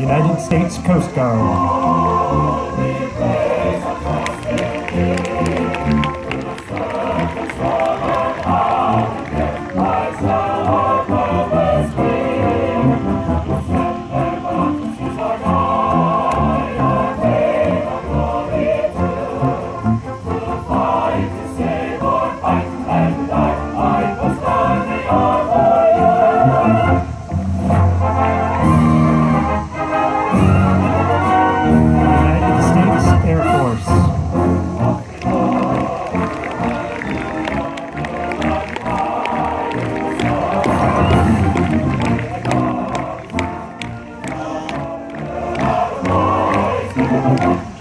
United States Coast Guard. The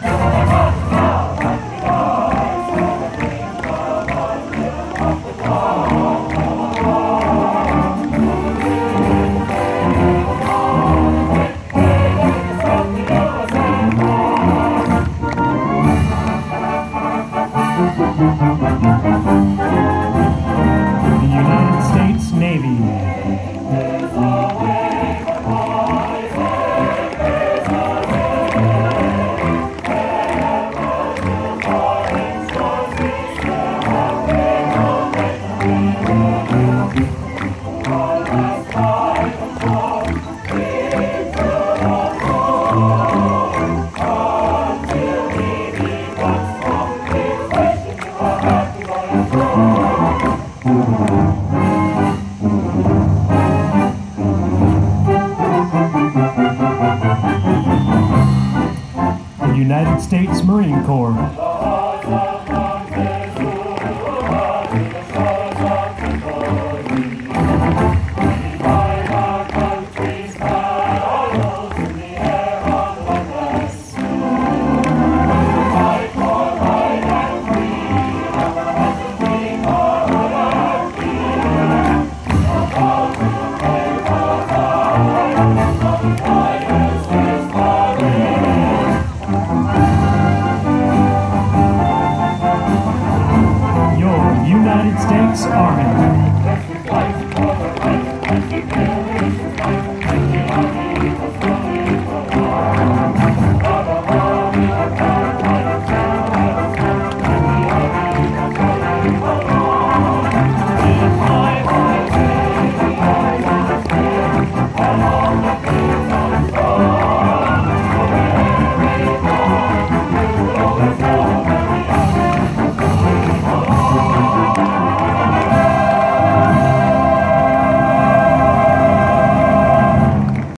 United States Marine Corps. Peace Army.